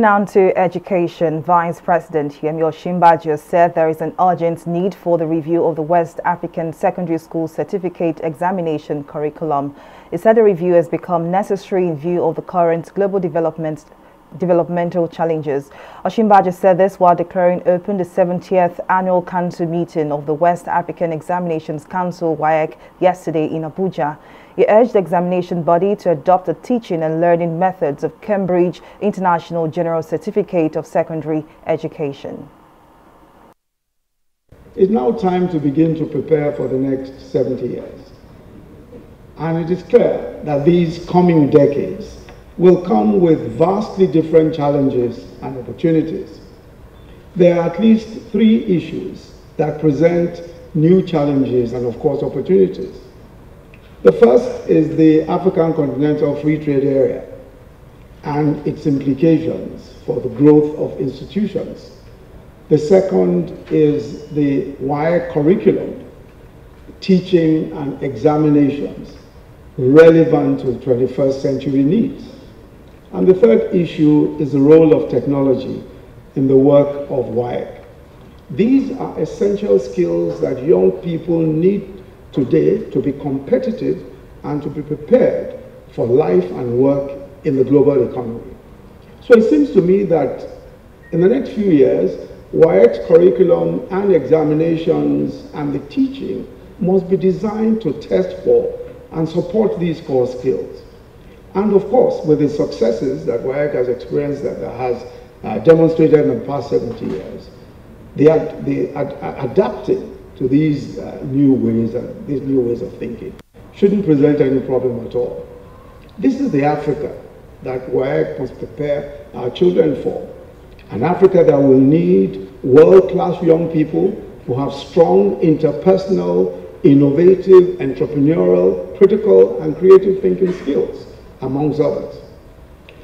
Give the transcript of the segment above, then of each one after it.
now to education. Vice President Yemi Osinbajo said there is an urgent need for the review of the West African Secondary School Certificate Examination curriculum. He said the review has become necessary in view of the current global development developmental challenges. Osinbajo said this while declaring open the 70th annual council meeting of the West African Examinations Council WAEC yesterday in Abuja. He urged the examination body to adopt the teaching and learning methods of Cambridge International General Certificate of Secondary Education. It's now time to begin to prepare for the next 70 years. And it is clear that these coming decades will come with vastly different challenges and opportunities. There are at least three issues that present new challenges and, of course, opportunities. The first is the African Continental Free Trade Area and its implications for the growth of institutions. The second is the WAEC curriculum, teaching and examinations relevant to the 21st century needs. And the third issue is the role of technology in the work of WAEC. These are essential skills that young people need today to be competitive and to be prepared for life and work in the global economy. So it seems to me that in the next few years, WAEC's curriculum and examinations and the teaching must be designed to test for and support these core skills. And of course, with the successes that WAEC has experienced, that has uh, demonstrated in the past 70 years, the, ad, the ad, adapting to these uh, new ways these new ways of thinking shouldn't present any problem at all. This is the Africa that WAEC must prepare our children for. An Africa that will need world-class young people who have strong interpersonal, innovative, entrepreneurial, critical, and creative thinking skills amongst others.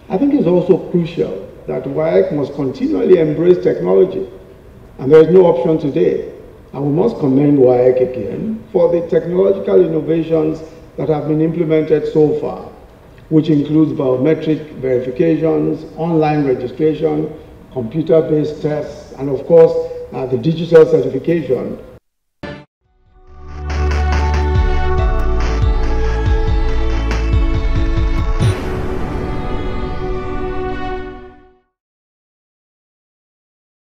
I think it's also crucial that WAEC must continually embrace technology, and there is no option today. And we must commend again for the technological innovations that have been implemented so far, which includes biometric verifications, online registration, computer-based tests, and of course, uh, the digital certification